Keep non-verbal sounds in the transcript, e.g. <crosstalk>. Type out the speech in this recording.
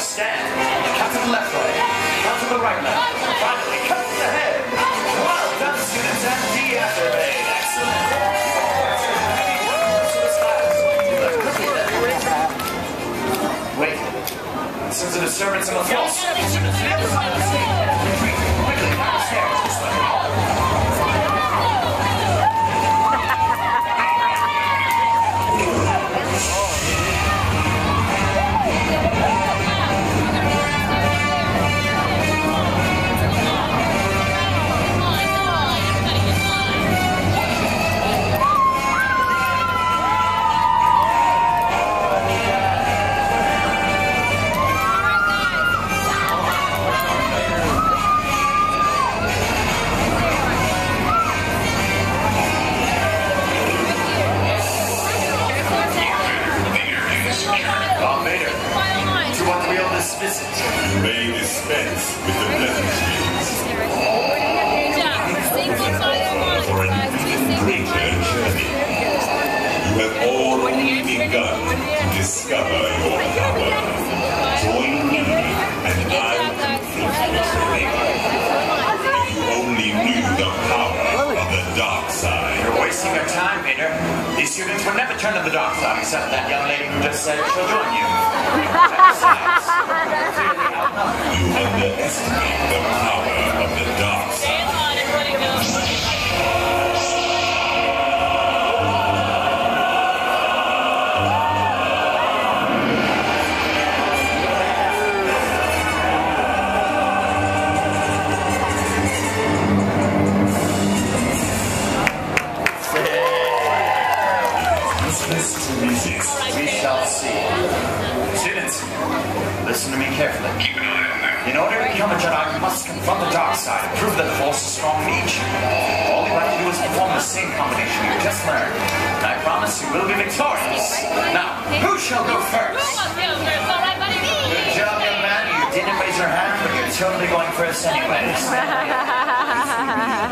Stand. Cut to the left leg. Cut to the right leg. Finally, cut to the head. Well done, students, and deactivate. Excellent. Wait. There's a disturbance on the floor. You want to be able to dismiss it? You may dispense with the pleasantries for an even greater journey. You have already begun to discover your power. Join me, and I will complete your. If you only knew the power of the dark side. Students would never turn to the dark side except that young lady who just said she'll join you. <laughs> Useless. We shall see. Students, listen to me carefully. Keep an eye on them. In order to become a Jedi, you must confront the dark side and prove that the Force is strong in each. All you have to do is perform the same combination you just learned. And I promise you will be victorious. Now, who shall go first? Good job, young man. You didn't raise your hand, but you're totally going first anyways. <laughs>